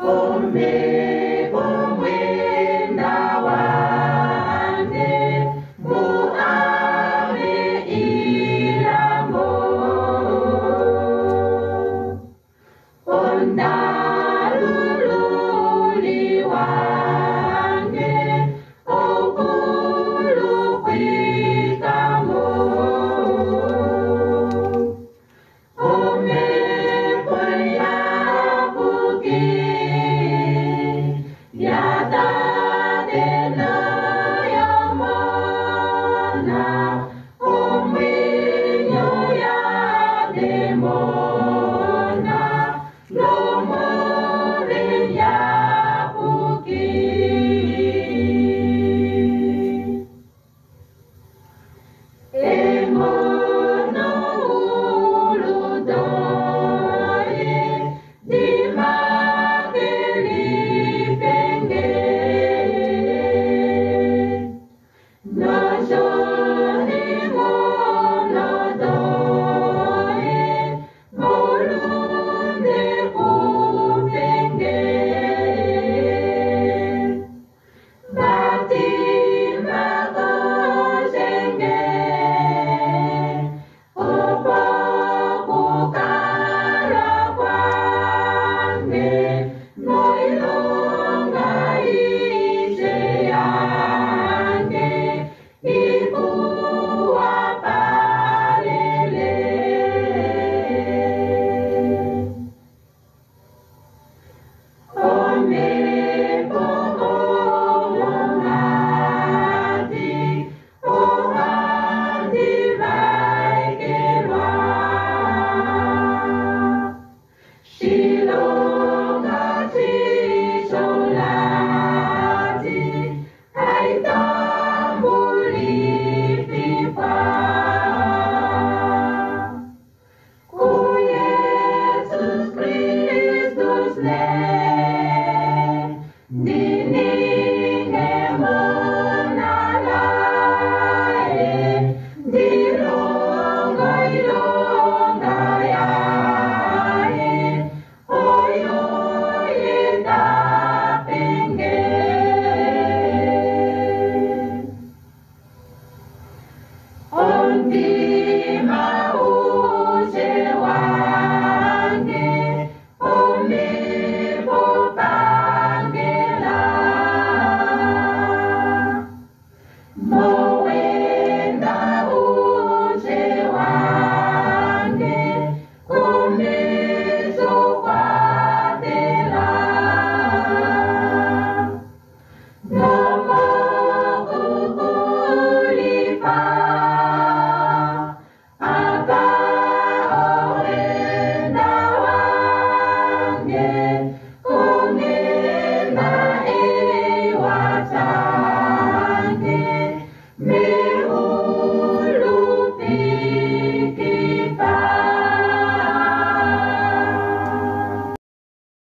for me. Contima.